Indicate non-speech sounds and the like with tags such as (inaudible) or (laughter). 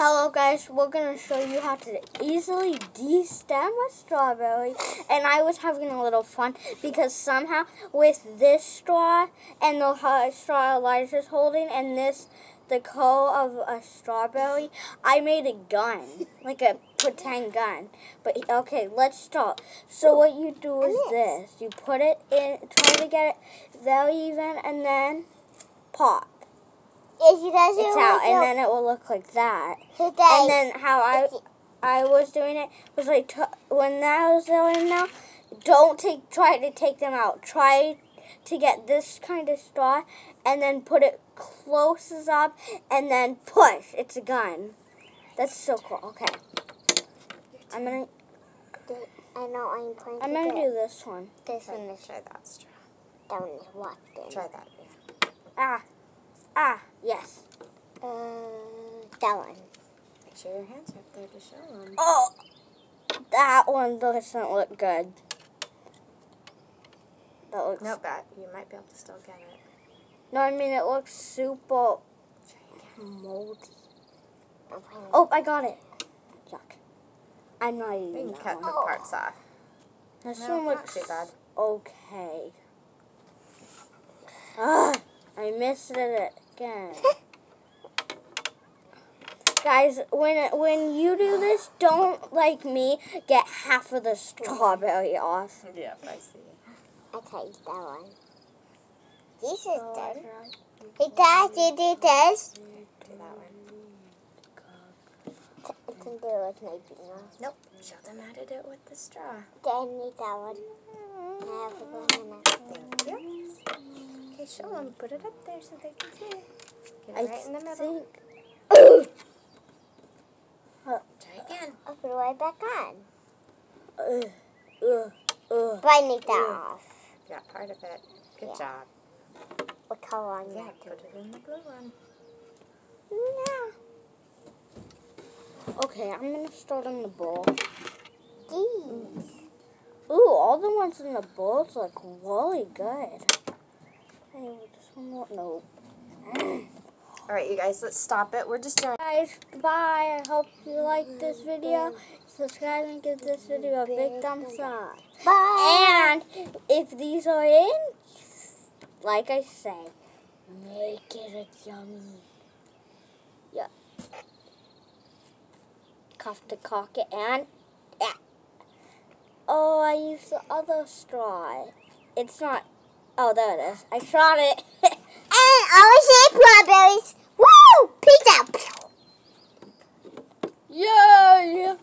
Hello guys, we're going to show you how to easily de-stem a strawberry. And I was having a little fun because somehow with this straw and the straw Elijah's holding and this, the core of a strawberry, I made a gun, (laughs) like a pretend gun. But okay, let's start. So what you do is this. You put it in, try to get it very even and then pop. If he does it's out, and then it will look like that. And then how I I was doing it was like when that was going now, don't take try to take them out. Try to get this kind of straw and then put it closes up and then push. It's a gun. That's so cool. Okay. I'm gonna. I know I'm playing. I'm gonna do this one. This one is Try that straw. down is what then? Try that. Yeah. Ah, ah, yes. Uh, that one. Make sure your hands are up there to show them. Oh, that one doesn't look good. That looks. Nope, that you might be able to still get it. No, I mean it looks super moldy. Oh, I got it. Yuck. I'm not eating You can cut one. the parts off. This No, one looks too bad. okay. Ah, I missed it again. (laughs) Guys, when when you do this, don't like me get half of the strawberry off. Yeah, I see. I taste that one. This is Oh, done. I He does. He did this. Do that one. I can do it with my finger. Nope. Show them how to do it with the straw. Then need that one. Mm-hmm. I have to go in it. Thank you. Show them. Put it up there so they can see it. Get I right in the middle. Try again. I'll put it right back on. Ugh, ugh, ugh. But I need that off. Got part of it. Good Yeah. job. What color on Yeah, that? put it in the blue one. Yeah. Okay, I'm gonna start on the bowl. These. Ooh, all the ones in the bowls look really good. All right, you guys, let's stop it. We're just doing. Guys, goodbye. I hope you liked this video. Subscribe and give this video a big thumbs up. Bye. And if these are in, like I say, make it a yummy. Yeah. Cuff to cock it and yeah. Oh, I used the other straw. It's not. Oh, there it is. I shot it. (laughs) and I eat strawberries. Woo! Pizza! Yay!